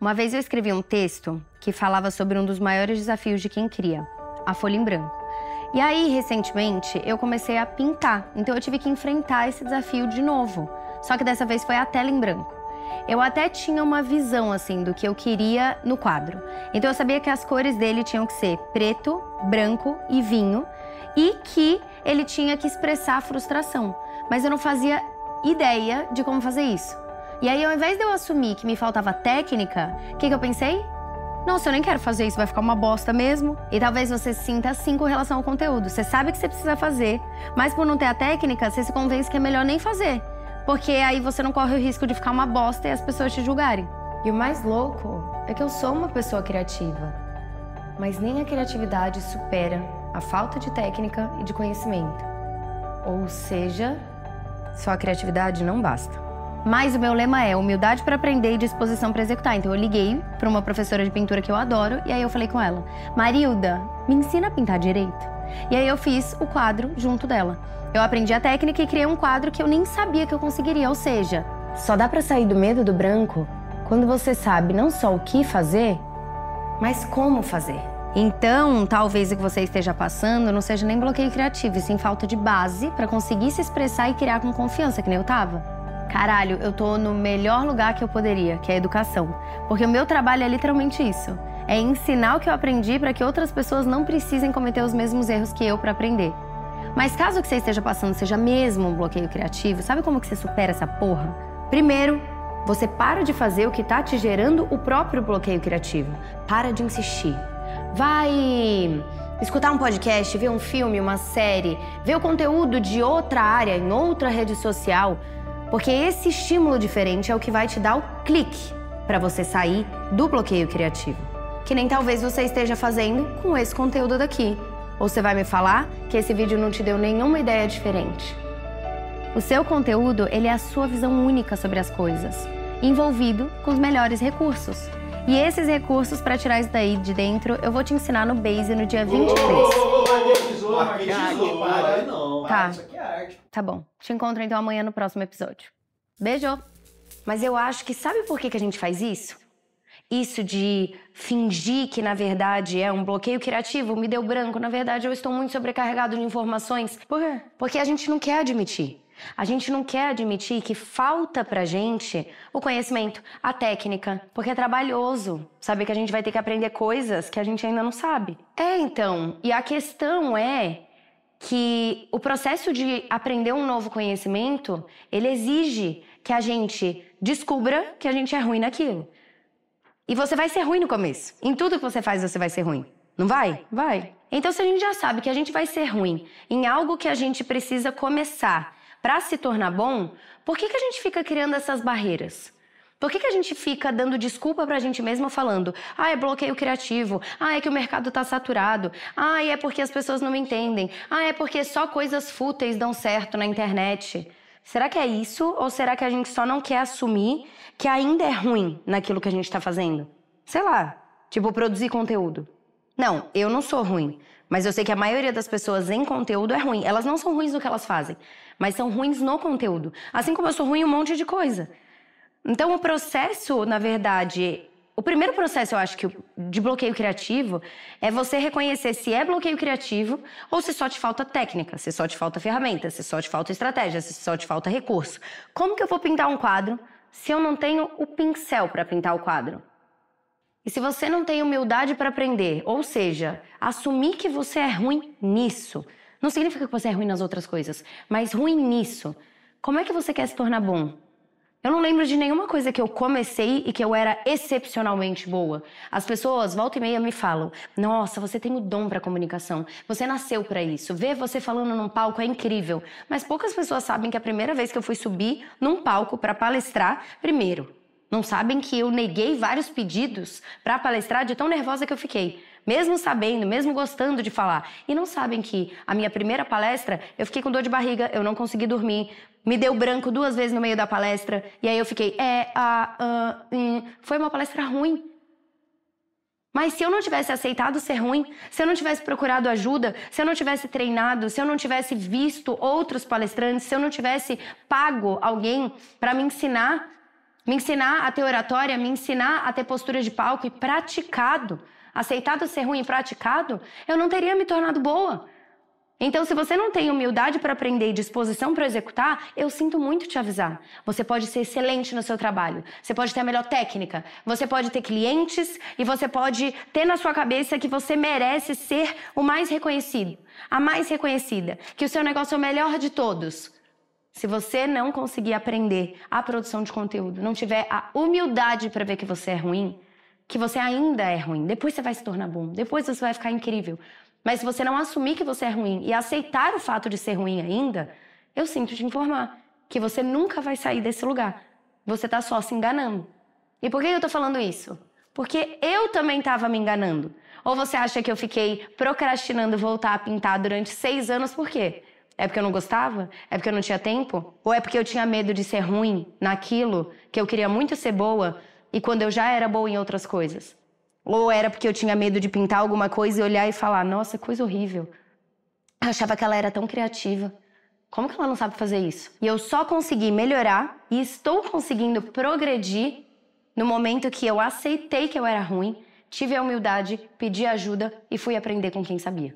Uma vez eu escrevi um texto que falava sobre um dos maiores desafios de quem cria, a folha em branco. E aí, recentemente, eu comecei a pintar, então eu tive que enfrentar esse desafio de novo. Só que dessa vez foi a tela em branco. Eu até tinha uma visão assim do que eu queria no quadro. Então eu sabia que as cores dele tinham que ser preto, branco e vinho e que ele tinha que expressar a frustração. Mas eu não fazia ideia de como fazer isso. E aí, ao invés de eu assumir que me faltava técnica, o que, que eu pensei? Nossa, eu nem quero fazer isso, vai ficar uma bosta mesmo. E talvez você se sinta assim com relação ao conteúdo. Você sabe que você precisa fazer, mas por não ter a técnica, você se convence que é melhor nem fazer. Porque aí você não corre o risco de ficar uma bosta e as pessoas te julgarem. E o mais louco é que eu sou uma pessoa criativa. Mas nem a criatividade supera a falta de técnica e de conhecimento. Ou seja, só a criatividade não basta. Mas o meu lema é humildade para aprender e disposição para executar. Então eu liguei para uma professora de pintura que eu adoro e aí eu falei com ela: "Marilda, me ensina a pintar direito". E aí eu fiz o quadro junto dela. Eu aprendi a técnica e criei um quadro que eu nem sabia que eu conseguiria, ou seja, só dá para sair do medo do branco quando você sabe não só o que fazer, mas como fazer. Então, talvez o que você esteja passando não seja nem bloqueio criativo, e sim falta de base para conseguir se expressar e criar com confiança, que nem eu tava. Caralho, eu tô no melhor lugar que eu poderia, que é a educação. Porque o meu trabalho é literalmente isso. É ensinar o que eu aprendi para que outras pessoas não precisem cometer os mesmos erros que eu para aprender. Mas caso o que você esteja passando seja mesmo um bloqueio criativo, sabe como que você supera essa porra? Primeiro, você para de fazer o que tá te gerando o próprio bloqueio criativo. Para de insistir. Vai escutar um podcast, ver um filme, uma série, ver o conteúdo de outra área em outra rede social porque esse estímulo diferente é o que vai te dar o clique para você sair do bloqueio criativo. Que nem talvez você esteja fazendo com esse conteúdo daqui. Ou você vai me falar que esse vídeo não te deu nenhuma ideia diferente. O seu conteúdo, ele é a sua visão única sobre as coisas, envolvido com os melhores recursos. E esses recursos, para tirar isso daí de dentro, eu vou te ensinar no Base no dia 23. não. Tá. Isso aqui é arte. Tá bom. Te encontro então amanhã no próximo episódio. Beijo! Mas eu acho que sabe por que, que a gente faz isso? Isso de fingir que na verdade é um bloqueio criativo, me deu branco, na verdade eu estou muito sobrecarregado de informações. Por quê? Porque a gente não quer admitir. A gente não quer admitir que falta pra gente o conhecimento, a técnica, porque é trabalhoso. Saber que a gente vai ter que aprender coisas que a gente ainda não sabe. É, então. E a questão é que o processo de aprender um novo conhecimento, ele exige que a gente descubra que a gente é ruim naquilo. E você vai ser ruim no começo. Em tudo que você faz, você vai ser ruim. Não vai? Vai. Então, se a gente já sabe que a gente vai ser ruim em algo que a gente precisa começar para se tornar bom, por que, que a gente fica criando essas barreiras? Por que, que a gente fica dando desculpa pra gente mesma falando, ah, é bloqueio criativo, ah, é que o mercado tá saturado, ah, é porque as pessoas não me entendem, ah, é porque só coisas fúteis dão certo na internet? Será que é isso? Ou será que a gente só não quer assumir que ainda é ruim naquilo que a gente tá fazendo? Sei lá, tipo produzir conteúdo. Não, eu não sou ruim, mas eu sei que a maioria das pessoas em conteúdo é ruim. Elas não são ruins no que elas fazem, mas são ruins no conteúdo. Assim como eu sou ruim em um monte de coisa. Então, o processo, na verdade, o primeiro processo, eu acho que de bloqueio criativo é você reconhecer se é bloqueio criativo ou se só te falta técnica, se só te falta ferramenta, se só te falta estratégia, se só te falta recurso. Como que eu vou pintar um quadro se eu não tenho o pincel para pintar o quadro? E se você não tem humildade para aprender, ou seja, assumir que você é ruim nisso, não significa que você é ruim nas outras coisas, mas ruim nisso, como é que você quer se tornar bom? Eu não lembro de nenhuma coisa que eu comecei e que eu era excepcionalmente boa. As pessoas, volta e meia, me falam: Nossa, você tem o dom para comunicação. Você nasceu para isso. Ver você falando num palco é incrível. Mas poucas pessoas sabem que a primeira vez que eu fui subir num palco para palestrar, primeiro, não sabem que eu neguei vários pedidos para palestrar de tão nervosa que eu fiquei mesmo sabendo, mesmo gostando de falar. E não sabem que a minha primeira palestra, eu fiquei com dor de barriga, eu não consegui dormir, me deu branco duas vezes no meio da palestra, e aí eu fiquei, é, a, a, hum. foi uma palestra ruim. Mas se eu não tivesse aceitado ser ruim, se eu não tivesse procurado ajuda, se eu não tivesse treinado, se eu não tivesse visto outros palestrantes, se eu não tivesse pago alguém para me ensinar Me ensinar a ter oratória, me ensinar a ter postura de palco e praticado, aceitado ser ruim e praticado, eu não teria me tornado boa. Então, se você não tem humildade para aprender e disposição para executar, eu sinto muito te avisar. Você pode ser excelente no seu trabalho, você pode ter a melhor técnica, você pode ter clientes e você pode ter na sua cabeça que você merece ser o mais reconhecido, a mais reconhecida, que o seu negócio é o melhor de todos. Se você não conseguir aprender a produção de conteúdo, não tiver a humildade para ver que você é ruim, que você ainda é ruim, depois você vai se tornar bom, depois você vai ficar incrível. Mas se você não assumir que você é ruim e aceitar o fato de ser ruim ainda, eu sinto te informar que você nunca vai sair desse lugar. Você está só se enganando. E por que eu estou falando isso? Porque eu também estava me enganando. Ou você acha que eu fiquei procrastinando voltar a pintar durante seis anos por quê? É porque eu não gostava? É porque eu não tinha tempo? Ou é porque eu tinha medo de ser ruim naquilo que eu queria muito ser boa e quando eu já era boa em outras coisas? Ou era porque eu tinha medo de pintar alguma coisa e olhar e falar: nossa, coisa horrível. Eu achava que ela era tão criativa. Como que ela não sabe fazer isso? E eu só consegui melhorar e estou conseguindo progredir no momento que eu aceitei que eu era ruim, tive a humildade, pedi ajuda e fui aprender com quem sabia.